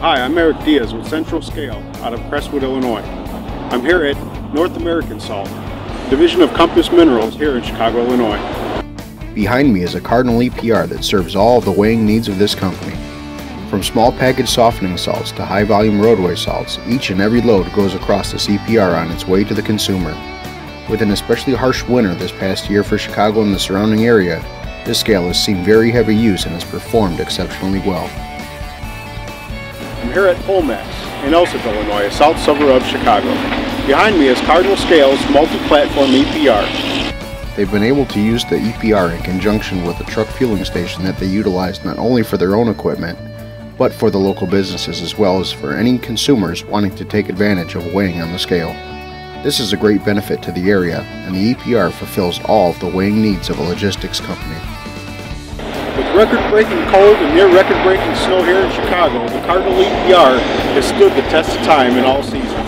Hi, I'm Eric Diaz with Central Scale out of Crestwood, Illinois. I'm here at North American Salt, division of Compass Minerals here in Chicago, Illinois. Behind me is a Cardinal EPR that serves all of the weighing needs of this company. From small package softening salts to high volume roadway salts, each and every load goes across this EPR on its way to the consumer. With an especially harsh winter this past year for Chicago and the surrounding area, this scale has seen very heavy use and has performed exceptionally well. I'm here at Polmax in Alsip, Illinois, a south suburb of Chicago. Behind me is Cardinal Scale's multi-platform EPR. They've been able to use the EPR in conjunction with a truck fueling station that they utilize not only for their own equipment, but for the local businesses as well as for any consumers wanting to take advantage of weighing on the scale. This is a great benefit to the area, and the EPR fulfills all of the weighing needs of a logistics company. Record-breaking cold and near record-breaking snow here in Chicago, the Cardinal EPR has stood the test of time in all seasons.